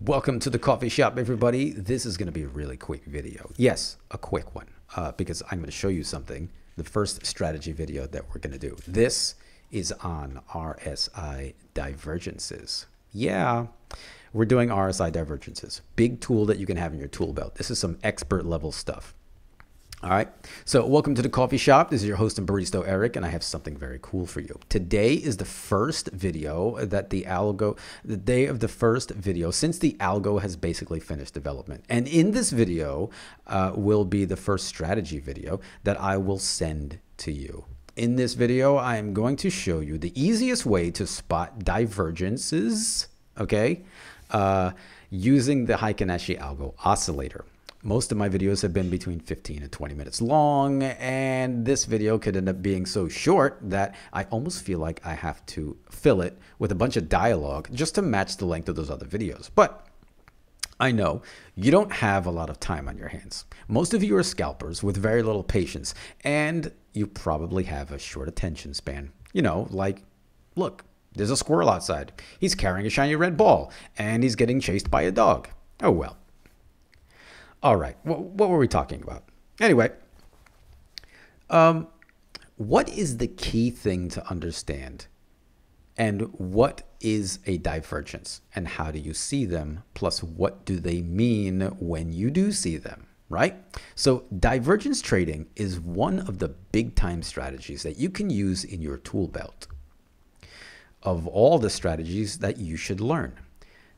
Welcome to the coffee shop, everybody. This is going to be a really quick video. Yes, a quick one, uh, because I'm going to show you something. The first strategy video that we're going to do. This is on RSI divergences. Yeah, we're doing RSI divergences. Big tool that you can have in your tool belt. This is some expert level stuff. All right. So, welcome to the coffee shop. This is your host and barista Eric, and I have something very cool for you. Today is the first video that the algo, the day of the first video since the algo has basically finished development. And in this video uh, will be the first strategy video that I will send to you. In this video, I am going to show you the easiest way to spot divergences, okay, uh, using the Heikin Ashi algo oscillator. Most of my videos have been between 15 and 20 minutes long, and this video could end up being so short that I almost feel like I have to fill it with a bunch of dialogue just to match the length of those other videos. But I know you don't have a lot of time on your hands. Most of you are scalpers with very little patience, and you probably have a short attention span. You know, like, look, there's a squirrel outside. He's carrying a shiny red ball, and he's getting chased by a dog. Oh well. All right. What, what were we talking about? Anyway, um, what is the key thing to understand? And what is a divergence? And how do you see them? Plus, what do they mean when you do see them? Right? So, divergence trading is one of the big time strategies that you can use in your tool belt of all the strategies that you should learn.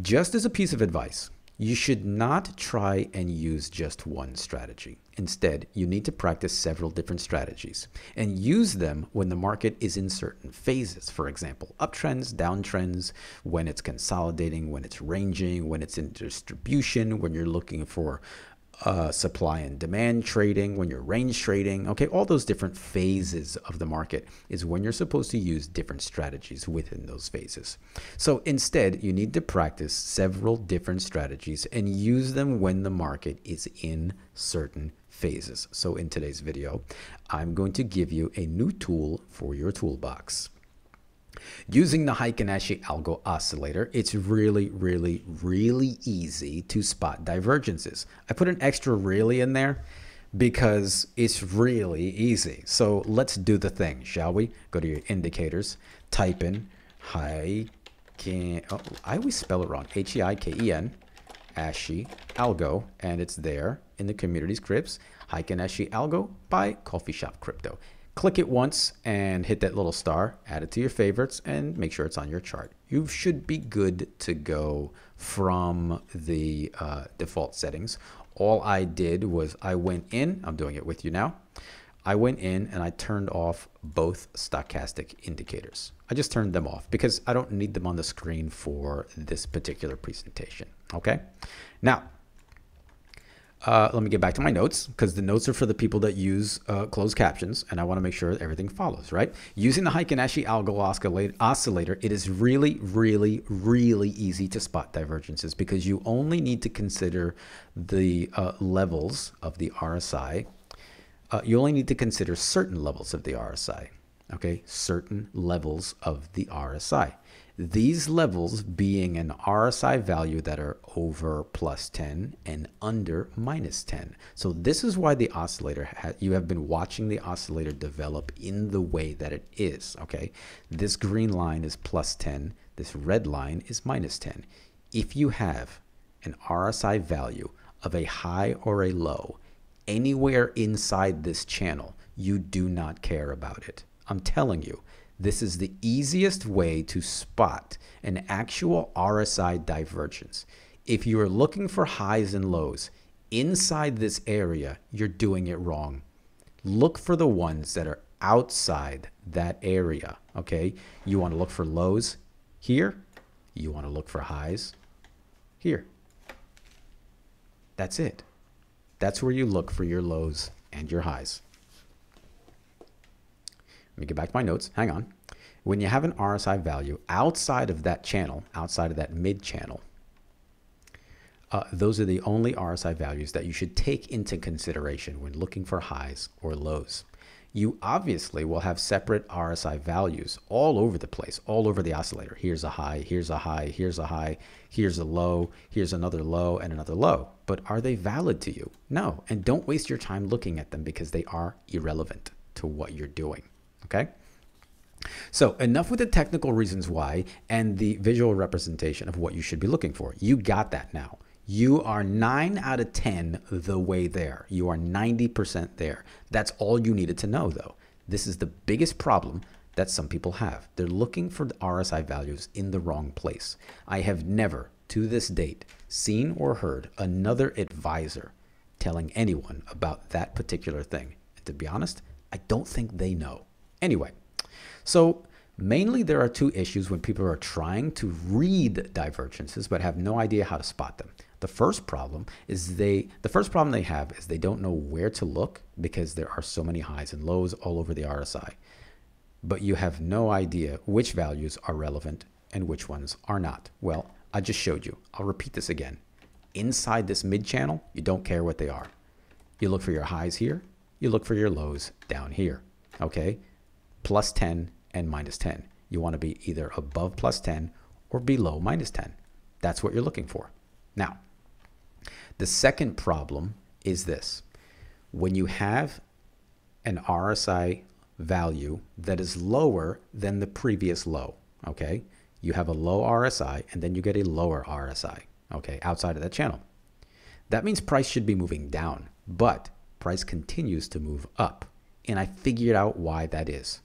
Just as a piece of advice, you should not try and use just one strategy. Instead, you need to practice several different strategies and use them when the market is in certain phases. For example, uptrends, downtrends, when it's consolidating, when it's ranging, when it's in distribution, when you're looking for uh, supply and demand trading, when you're range trading, okay, all those different phases of the market is when you're supposed to use different strategies within those phases. So instead, you need to practice several different strategies and use them when the market is in certain phases. So in today's video, I'm going to give you a new tool for your toolbox. Using the Heikin Ashi algo oscillator, it's really, really, really easy to spot divergences. I put an extra really in there because it's really easy. So let's do the thing, shall we? Go to your indicators, type in Heikin, oh, I always spell it wrong, H-E-I-K-E-N, Ashi algo, and it's there in the community scripts, Heikin Ashi algo by Coffee Shop Crypto click it once and hit that little star, add it to your favorites, and make sure it's on your chart. You should be good to go from the uh, default settings. All I did was I went in, I'm doing it with you now. I went in and I turned off both stochastic indicators. I just turned them off because I don't need them on the screen for this particular presentation. Okay. Now, uh, let me get back to my notes because the notes are for the people that use uh, closed captions and I want to make sure everything follows, right? Using the Heikin Ashi algo oscillator, it is really, really, really easy to spot divergences because you only need to consider the uh, levels of the RSI. Uh, you only need to consider certain levels of the RSI, okay? Certain levels of the RSI. These levels being an RSI value that are over plus 10 and under minus 10. So this is why the oscillator, you have been watching the oscillator develop in the way that it is, okay? This green line is plus 10, this red line is minus 10. If you have an RSI value of a high or a low anywhere inside this channel, you do not care about it. I'm telling you, this is the easiest way to spot an actual RSI divergence. If you are looking for highs and lows inside this area, you're doing it wrong. Look for the ones that are outside that area, okay? You want to look for lows here. You want to look for highs here. That's it. That's where you look for your lows and your highs. Let me get back to my notes. Hang on. When you have an RSI value outside of that channel, outside of that mid channel, uh, those are the only RSI values that you should take into consideration when looking for highs or lows. you obviously will have separate RSI values all over the place, all over the oscillator. Here's a high, here's a high, here's a high, here's a low, here's another low, and another low. But are they valid to you? No. And don't waste your time looking at them because they are irrelevant to what you're doing. Okay? So, enough with the technical reasons why and the visual representation of what you should be looking for. You got that now. You are 9 out of 10 the way there. You are 90% there. That's all you needed to know, though. This is the biggest problem that some people have. They're looking for the RSI values in the wrong place. I have never, to this date, seen or heard another advisor telling anyone about that particular thing. And to be honest, I don't think they know. Anyway, so mainly there are two issues when people are trying to read divergences but have no idea how to spot them. The first problem is they the first problem they have is they don't know where to look because there are so many highs and lows all over the RSI. But you have no idea which values are relevant and which ones are not. Well, I just showed you. I'll repeat this again. Inside this mid channel, you don't care what they are. You look for your highs here, you look for your lows down here. Okay? Plus 10 and minus 10. You want to be either above plus 10 or below minus 10. That's what you're looking for. Now, the second problem is this. When you have an RSI value that is lower than the previous low, okay? You have a low RSI and then you get a lower RSI, okay, outside of that channel. That means price should be moving down, but price continues to move up. And I figured out why that is.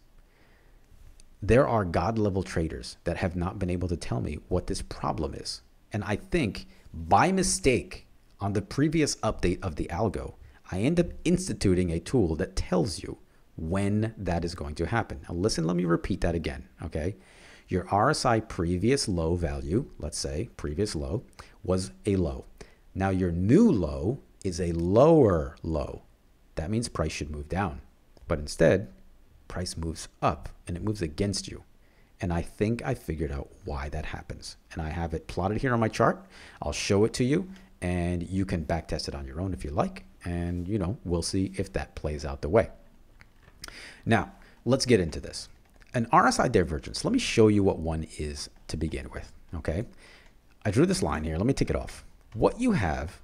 There are God level traders that have not been able to tell me what this problem is. And I think by mistake, on the previous update of the algo, I end up instituting a tool that tells you when that is going to happen. Now listen, let me repeat that again, okay? Your RSI previous low value, let's say previous low, was a low. Now your new low is a lower low. That means price should move down. But instead, price moves up and it moves against you. And I think I figured out why that happens. And I have it plotted here on my chart. I'll show it to you and you can backtest it on your own if you like. And, you know, we'll see if that plays out the way. Now, let's get into this. An RSI divergence, let me show you what one is to begin with, okay? I drew this line here. Let me take it off. What you have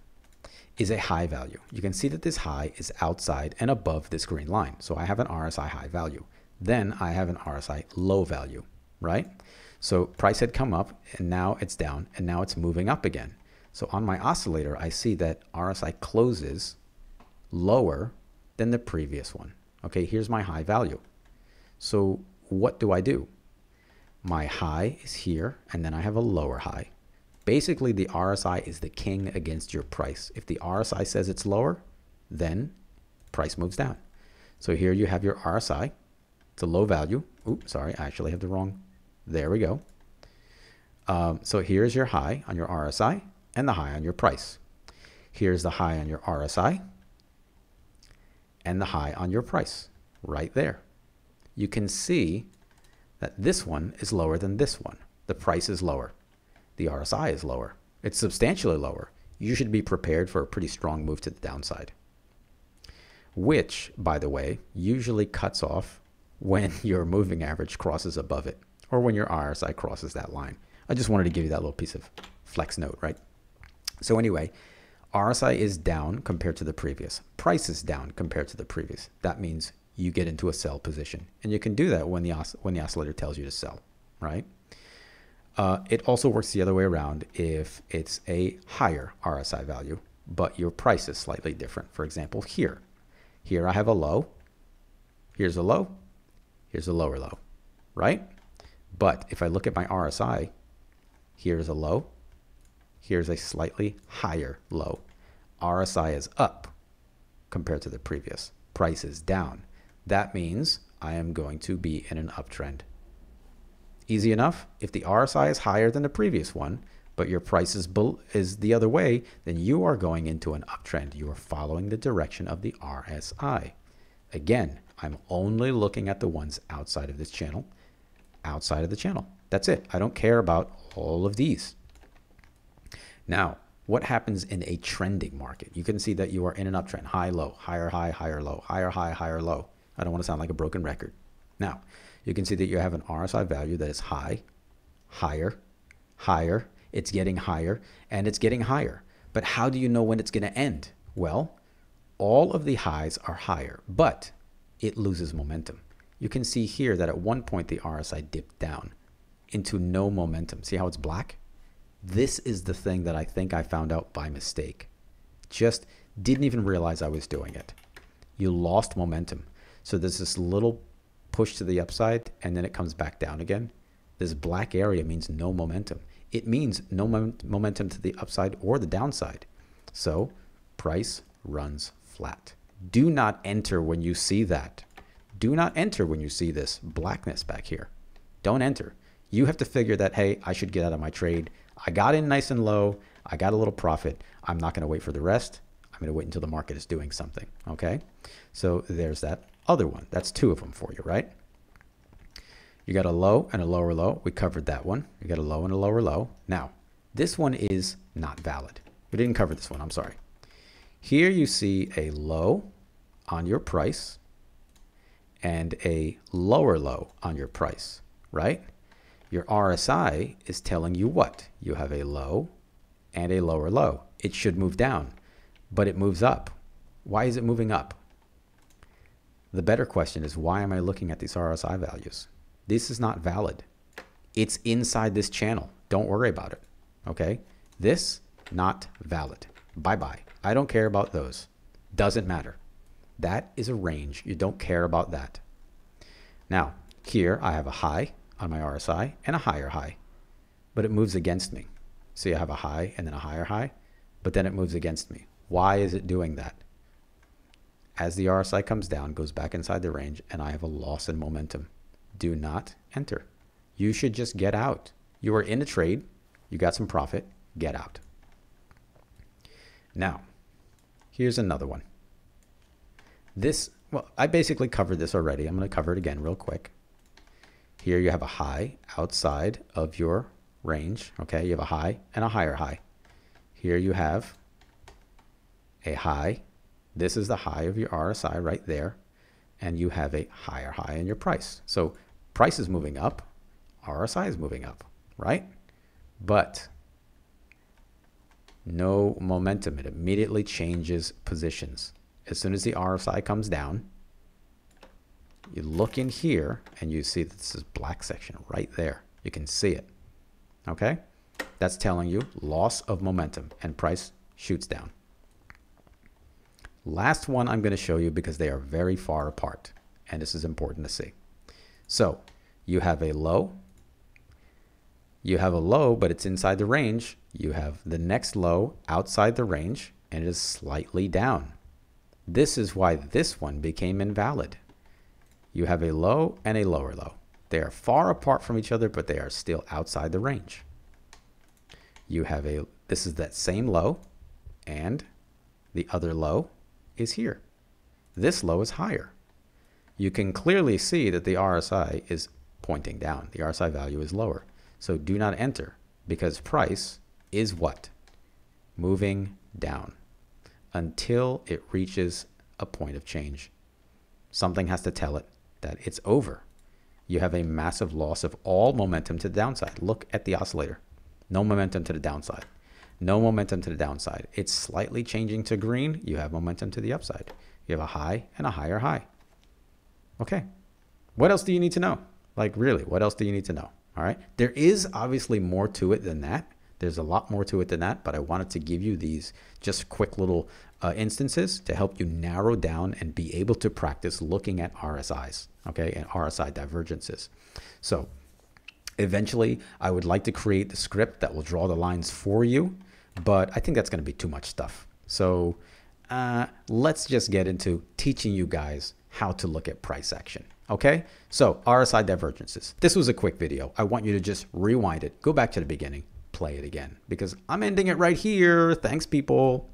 is a high value. You can see that this high is outside and above this green line. So I have an RSI high value. Then I have an RSI low value, right? So price had come up and now it's down and now it's moving up again. So on my oscillator, I see that RSI closes lower than the previous one. Okay, here's my high value. So what do I do? My high is here, and then I have a lower high. Basically, the RSI is the king against your price. If the RSI says it's lower, then price moves down. So here you have your RSI. It's a low value. Oops, sorry, I actually have the wrong. There we go. Um, so here's your high on your RSI and the high on your price. Here's the high on your RSI and the high on your price right there. You can see that this one is lower than this one. The price is lower. The RSI is lower. It's substantially lower. You should be prepared for a pretty strong move to the downside. Which, by the way, usually cuts off when your moving average crosses above it or when your RSI crosses that line. I just wanted to give you that little piece of flex note, right? So anyway, RSI is down compared to the previous. Price is down compared to the previous. That means you get into a sell position. And you can do that when the, when the oscillator tells you to sell, right? Uh, it also works the other way around if it's a higher RSI value, but your price is slightly different. For example, here. Here I have a low. Here's a low. Here's a lower low, right? But if I look at my RSI, here's a low. Here's a slightly higher low. RSI is up compared to the previous. Price is down. That means I am going to be in an uptrend. Easy enough. If the RSI is higher than the previous one, but your price is, is the other way, then you are going into an uptrend. You are following the direction of the RSI. Again, I'm only looking at the ones outside of this channel, outside of the channel. That's it. I don't care about all of these. Now, what happens in a trending market? You can see that you are in an uptrend, high, low, higher, high, higher, low, higher, high, higher, low. I don't want to sound like a broken record. Now, you can see that you have an RSI value that is high, higher, higher, it's getting higher, and it's getting higher. But how do you know when it's going to end? Well, all of the highs are higher, but it loses momentum. You can see here that at one point the RSI dipped down into no momentum. See how it's black? This is the thing that I think I found out by mistake. Just didn't even realize I was doing it. You lost momentum. So there's this little push to the upside and then it comes back down again. This black area means no momentum. It means no momentum to the upside or the downside. So price runs flat. Do not enter when you see that. Do not enter when you see this blackness back here. Don't enter. You have to figure that, hey, I should get out of my trade. I got in nice and low. I got a little profit. I'm not going to wait for the rest. I'm going to wait until the market is doing something. Okay. So there's that other one. That's two of them for you, right? You got a low and a lower low. We covered that one. You got a low and a lower low. Now, this one is not valid. We didn't cover this one. I'm sorry. Here you see a low on your price and a lower low on your price, right? Your RSI is telling you what? You have a low and a lower low. It should move down, but it moves up. Why is it moving up? The better question is why am I looking at these RSI values? This is not valid. It's inside this channel. Don't worry about it. Okay? This, not valid. Bye-bye. I don't care about those. Doesn't matter. That is a range. You don't care about that. Now, here I have a high on my RSI and a higher high, but it moves against me. See, I have a high and then a higher high, but then it moves against me. Why is it doing that? As the RSI comes down, goes back inside the range, and I have a loss in momentum. Do not enter. You should just get out. You are in a trade. You got some profit. Get out. Now, here's another one. This, well, I basically covered this already. I'm going to cover it again real quick. Here you have a high outside of your range. Okay, you have a high and a higher high. Here you have a high. This is the high of your RSI right there. And you have a higher high in your price. So price is moving up, RSI is moving up, right? But no momentum. It immediately changes positions. As soon as the RSI comes down, you look in here and you see this is black section right there. You can see it. Okay? That's telling you loss of momentum and price shoots down. Last one I'm going to show you because they are very far apart and this is important to see. So you have a low, you have a low, but it's inside the range. You have the next low outside the range and it is slightly down. This is why this one became invalid. You have a low and a lower low. They are far apart from each other, but they are still outside the range. You have a, this is that same low and the other low is here. This low is higher. You can clearly see that the RSI is pointing down. The RSI value is lower. So do not enter because price is what? Moving down until it reaches a point of change. Something has to tell it that it's over. You have a massive loss of all momentum to the downside. Look at the oscillator. No momentum to the downside. No momentum to the downside. It's slightly changing to green. You have momentum to the upside. You have a high and a higher high. Okay. What else do you need to know? Like, really, what else do you need to know? All right. There is obviously more to it than that. There's a lot more to it than that, but I wanted to give you these just quick little uh, instances to help you narrow down and be able to practice looking at RSIs, okay, and RSI divergences. So eventually, I would like to create the script that will draw the lines for you, but I think that's going to be too much stuff. So uh, let's just get into teaching you guys how to look at price action. Okay, so RSI divergences. This was a quick video. I want you to just rewind it, go back to the beginning, play it again because I'm ending it right here. Thanks, people.